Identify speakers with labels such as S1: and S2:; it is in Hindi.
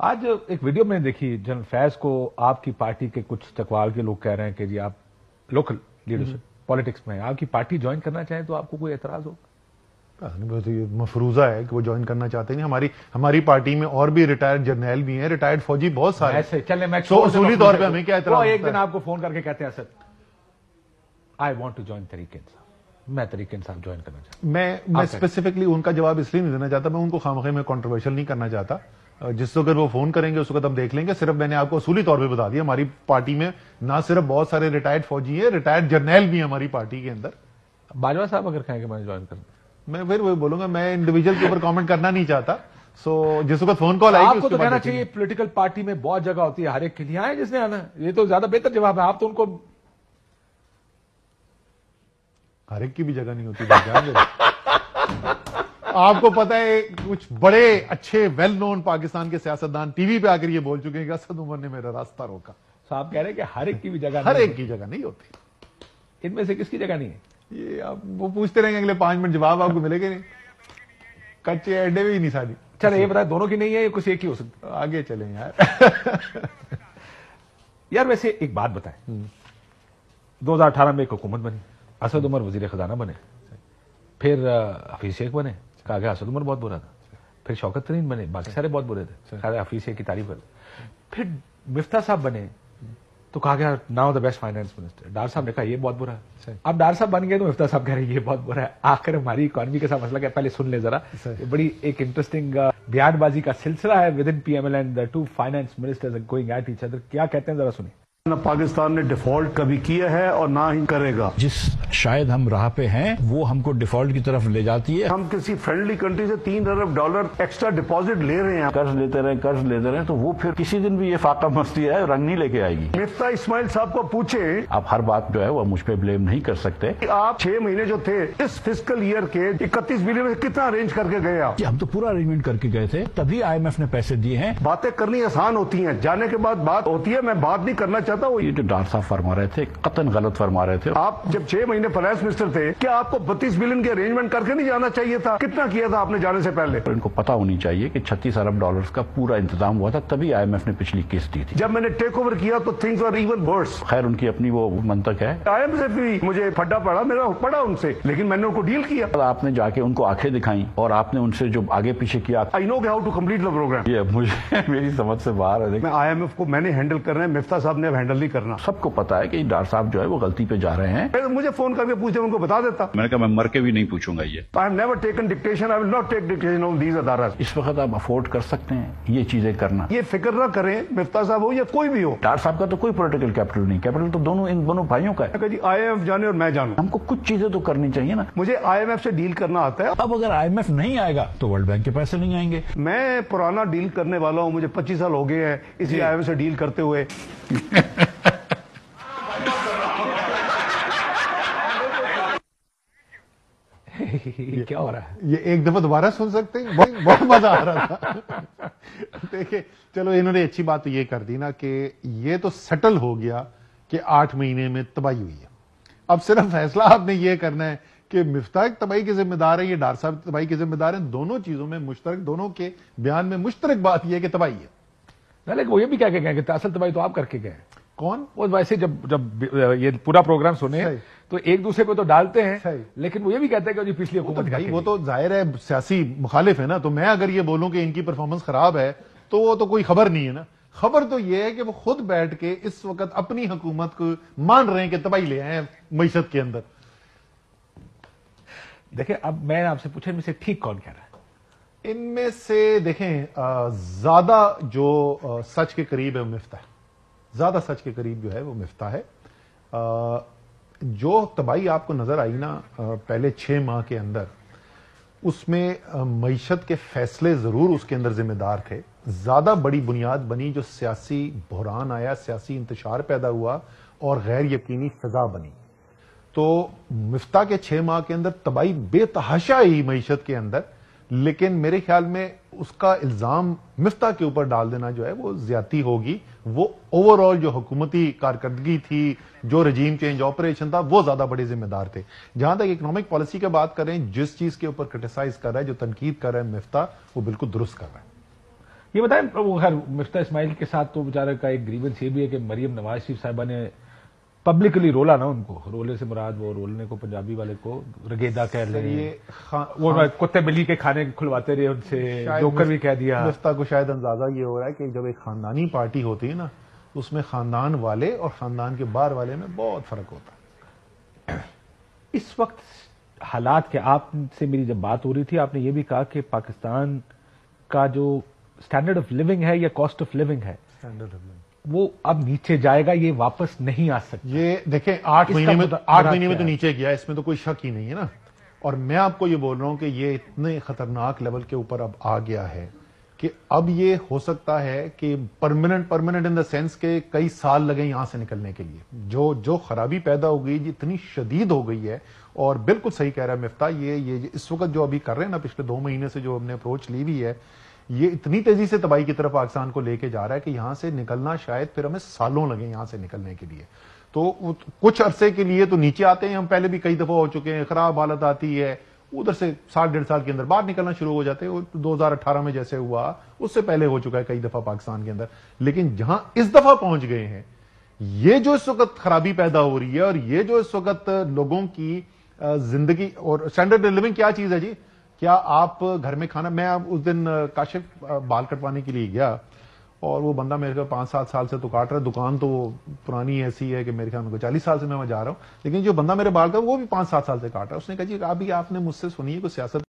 S1: आज एक वीडियो मैंने देखी जनरल फैज को आपकी पार्टी के कुछ चकवाल के लोग कह रहे हैं कि जी आप लोकल लीडरशिप पॉलिटिक्स में आपकी पार्टी ज्वाइन करना चाहें तो आपको कोई एतराज़ हो?
S2: तो ये मफरूजा है कि वो ज्वाइन करना चाहते नहीं। हमारी हमारी पार्टी में और भी रिटायर्ड जर्नैल भी हैं रिटायर्ड फौजी बहुत सारे
S1: ऐसे चले मैं
S2: उसूली तौर पे हमें क्या एतराज़
S1: एक दिन आपको फ़ोन करके कहते हैं sir I want to join तरीके मैं तरीके साहब ज्वाइन करना चाहता
S2: मैं मैं स्पेसिफिकली उनका जवाब इसलिए नहीं देना चाहता मैं उनको खामखे में कॉन्ट्रोवर्शियल नहीं करना चाहता। जिस वक्त वो फ़ोन करेंगे उस वक्त हम देख लेंगे। सिर्फ़ मैंने आपको असूली तौर पे बता दिया हमारी पार्टी में ना सिर्फ़ बहुत सारे रिटायर्ड फौजी हैं रिटायर्ड जर्नैल भी हैं हमारी पार्टी के अंदर।
S1: बाजवा साहब अगर कहेंगे मैं ज्वाइन करना
S2: मैं फिर वही बोलूँगा मैं इंडिविजुअल के ऊपर कमेंट करना नहीं चाहता। सो जिस वक्त फ़ोन कॉल आएगी
S1: आपको तो कहना चाहिए पॉलिटिकल पार्टी में बहुत जगह होती है हर एक के लिए आए जिसने आना ये तो ज़्यादा बेहतर जवाब है आप तो उनको
S2: हर एक की भी जगह नहीं होती। आपको पता है कुछ बड़े अच्छे वेल नोन पाकिस्तान के सियासतदान टीवी पे आकर ये बोल चुके हैं कि असद उमर ने मेरा रास्ता रोका।
S1: साहब कह रहे हैं कि हर एक की भी जगह
S2: हर एक की जगह नहीं होती।
S1: इनमें से किसकी जगह नहीं है?
S2: ये आप वो पूछते रहेंगे अगले पाँच मिनट जवाब आपको मिलेगा नहीं। कच्चे अड्डे भी नहीं सारी।
S1: चलो ये बताए दोनों की नहीं है ये कुछ एक ही हो सकता
S2: आगे चले यार।
S1: यार वैसे एक बात बताएँ। 2018 में एक हुकूमत बनी। असद उमर वज़ीर खजाना बने। फिर हफीज शेख बने। कहा गया असद उमर बहुत बुरा था। फिर शौकत तरीन बने बाकी सारे बहुत बुरे थे। गया हफीज की तारीफ़ कर। फिर मिफ्ता साहब बने तो कहा गया now the best finance minister Dar sahab ने कहा ये बहुत बुरा है। अब डार साहब बन गए तो मिफ्ता साहब कह रहे हैं ये बहुत बुरा है। आखिर हमारी इकोनॉमी के साथ मसला क्या? पहले सुन ले जरा। बड़ी एक इंटरेस्टिंग बयानबाजी का सिलसिला है within PML and the two finance ministers going at each other क्या कहते हैं जरा सुनिए
S3: न पाकिस्तान ने डिफ़ॉल्ट कभी किया है और ना ही करेगा।
S4: जिस शायद हम राह पे हैं वो हमको डिफ़ॉल्ट की तरफ़ ले जाती है।
S3: हम किसी फ्रेंडली कंट्री से तीन अरब डॉलर एक्स्ट्रा डिपॉजिट ले रहे हैं।
S4: कर्ज लेते रहे कर्ज लेते रहे तो वो फिर किसी दिन भी ये फाका मस्ती है रंग नहीं लेके आएगी।
S3: मिफ्ता इस्माइल साहब को पूछे।
S4: आप हर बात जो है वो मुझ पर ब्लेम नहीं कर सकते।
S3: आप छह महीने जो थे इस फ़िज़िकल ईयर के इकतीस बिलियन में कितना अरेंज करके गए आप?
S4: हम तो पूरा अरेंजमेंट करके गए थे तभी आईएमएफ ने पैसे दिए हैं।
S3: बातें करनी आसान होती है। जाने के बाद बात होती है मैं बात नहीं करना चाहता। वो
S4: ये जो डार साहब फरमा रहे थे कतन गलत फरमा रहे थे।
S3: आप जब छह महीने फाइनेंस मिनिस्टर थे क्या आपको बत्तीस बिलियन के अरेंजमेंट करके नहीं जाना चाहिए था? कितना किया था आपने जाने से पहले?
S4: तो इनको पता होनी चाहिए कि 36 अरब डॉलर्स का पूरा इंतज़ाम हुआ था तभी आईएमएफ ने पिछली किस्त दी थी।
S3: जब मैंने टेक ओवर किया तो थिंग्स आर इवन वर्स
S4: खैर उनकी अपनी वो मंतक है।
S3: आईएम से भी मुझे फड्डा पड़ा मेरा पड़ा उनसे लेकिन मैंने उनको डील किया।
S4: आपने जाके उनको आँखें दिखाई और आपने उनसे जो आगे पीछे किया
S3: I know how to complete the program
S4: ये मुझे मेरी समझ से बाहर है
S3: मैं आईएमएफ को मैंने हैंडल करना है मिफ्ता साहब ने हैंडल नहीं करना।
S4: सबको पता है कि डार साहब जो है वो गलती पे जा रहे हैं।
S3: फिर मुझे फ़ोन करके पूछे उनको बता देता।
S4: मैंने कहा मैं मर के भी नहीं पूछूँगा ये।
S3: I have never taken dictation I will not take dictation on these अदारा
S4: इस वक्त आप अफोर्ड कर सकते हैं ये चीज़ें करना।
S3: ये फ़िक्र ना करें मिफ्ता साहब हो या कोई भी हो।
S4: डार साहब का तो कोई पॉलिटिकल कैपिटल नहीं कैपिटल तो दोनों इन दोनों भाइयों का है।
S3: जी आईएमएफ जाने और मैं जानू।
S4: हमको कुछ चीज़ें तो करनी चाहिए ना।
S3: मुझे आईएमएफ से डील करना आता है।
S4: अब अगर आईएमएफ नहीं आएगा तो वर्ल्ड बैंक के पैसे नहीं आएँगे।
S3: मैं पुराना डील करने वाला हूँ मुझे 25 साल हो गए हैं इसी आईएमएफ से डील करते हुए।
S1: ये क्या हो रहा है?
S2: ये एक दफ़ा दोबारा सुन सकते हैं। बहुत बहुत मज़ा आ रहा था। देखिए चलो इन्होंने अच्छी बात तो ये कर दी ना कि ये तो सेटल हो गया कि आठ महीने में तबाही हुई है। अब सिर्फ़ फैसला आपने ये करना है कि मिफ्ताक तबाही के जिम्मेदार है ये डार साहब तबाही के जिम्मेदार हैं दोनों चीज़ों में मुश्तरक दोनों के बयान में मुश्तरक बात यह है कि तबाही है।
S1: लेकिन वो ये भी क्या कह गए कि असल तबाही तो आप करके गए
S2: कौन?
S1: वो वैसे जब जब ये पूरा प्रोग्राम सुने तो एक दूसरे को तो डालते हैं लेकिन वो ये भी कहते हैं कि जी पिछली
S2: वो तो भाई वो तो ज़ाहिर है सियासी मुखालिफ है ना तो मैं अगर ये बोलूँ कि इनकी परफॉर्मेंस खराब है तो वो तो कोई खबर नहीं है ना। खबर तो ये है कि वो खुद बैठ के इस वक्त अपनी हुकूमत को मान रहे हैं कि तबाही ले आए हैं मीशत के अंदर।
S1: देखिए अब मैं आपसे पूछा इनमें से ठीक कौन कह रहा है?
S2: इनमें से देखें ज़्यादा जो सच के करीब है मिफ्ता है। ज़्यादा सच के करीब जो है वो मिफ्ता है। अ, जो तबाही आपको नज़र आई ना पहले छह माह के अंदर उसमें मीशत के फैसले ज़रूर उसके अंदर जिम्मेदार थे। ज़्यादा बड़ी बुनियाद बनी जो सियासी बहरान आया सियासी इंतशार पैदा हुआ और गैर यकीनी फिजा बनी। तो मिफ्ता के छह माह के अंदर तबाही बेतहाशा ही मीशत के अंदर लेकिन मेरे ख्याल में उसका इल्ज़ाम मिफ्ता के ऊपर डाल देना जो है, वो ज़्यादा होगी। वो ओवरऑल जो हुकूमती कारकर्दगी थी, जो रजीम चेंज ऑपरेशन था, वो ज़्यादा बड़े जिम्मेदार थे। जहाँ तक इकोनॉमिक पॉलिसी की बात करें, जिस चीज़ के ऊपर क्रिटिसाइज कर रहा है, जो तनकीद कर रहा है मिफ्ता, वो बिल्कुल दुरुस्त कर रहा है।
S1: ये बताएँ वो खैर, मिफ्ता इस्माइल के साथ तो बेचारे का एक ग्रीवेंस ये भी है कि मरियम नवाज़ शरीफ साहिबा ने पब्लिकली रोला ना उनको। रोले से मुराद वो रोलने को पंजाबी वाले को रगेदा कह रहे
S2: ये खा-
S1: वो कुत्ते बिल्ली के खाने खुलवाते रहे उनसे जोकर भी कह दिया।
S2: मिफ्ता को शायद अंदाज़ा ये हो रहा है कि जब एक खानदानी पार्टी होती है ना उसमें खानदान वाले और खानदान के बाहर वाले में बहुत फ़र्क होता है।
S1: इस वक्त हालात के आपसे मेरी जब बात हो रही थी आपने ये भी कहा कि पाकिस्तान का जो स्टैंडर्ड ऑफ़ लिविंग है या कॉस्ट ऑफ़ लिविंग है वो अब नीचे जाएगा ये वापस नहीं आ सकता।
S2: ये देखें आठ महीने में आठ महीने में तो नीचे गया इसमें तो कोई शक ही नहीं है ना। और मैं आपको ये बोल रहा हूँ कि ये इतने खतरनाक लेवल के ऊपर अब आ गया है कि अब ये हो सकता है कि permanent permanent in the sense के कई साल लगे यहाँ से निकलने के लिए। जो जो खराबी पैदा हो गई इतनी शदीद हो गई है और बिल्कुल सही कह रहा है मिफ्ता ये ये इस वक्त जो अभी कर रहे हैं ना पिछले दो महीने से जो हमने अप्रोच ली हुई है ये इतनी तेज़ी से तबाही की तरफ़ पाकिस्तान को लेके जा रहा है कि यहाँ से निकलना शायद फिर हमें सालों लगे यहाँ से निकलने के लिए। तो कुछ अरसे के लिए तो नीचे आते हैं, हम पहले भी कई दफ़ा हो चुके हैं, खराब हालत आती है, उधर से साल, डेढ़ साल के अंदर बाहर निकलना शुरू हो जाते हैं दो हज़ार अठारह में जैसे हुआ, उससे पहले हो चुका है कई दफ़ा पाकिस्तान के अंदर। लेकिन जहाँ इस दफ़ा पहुँच गए हैं, ये जो इस वक्त खराबी पैदा हो रही है और ये जो इस वक्त लोगों की ज़िंदगी और स्टैंडर्ड लिविंग क्या चीज़ है जी? क्या आप घर में खाना, मैं उस दिन काशिफ बाल कटवाने के लिए गया और वो बंदा मेरे को पाँच सात साल से तो काट रहा है। दुकान तो पुरानी ऐसी है कि मेरे ख्याल में चालीस साल से मैं वहाँ जा रहा हूँ। लेकिन जो बंदा मेरे बाल का, वो भी पाँच सात साल से काट रहा है। उसने कहा, जी, अभी आपने मुझसे सुनी है, कोई सियासत